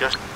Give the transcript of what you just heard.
Just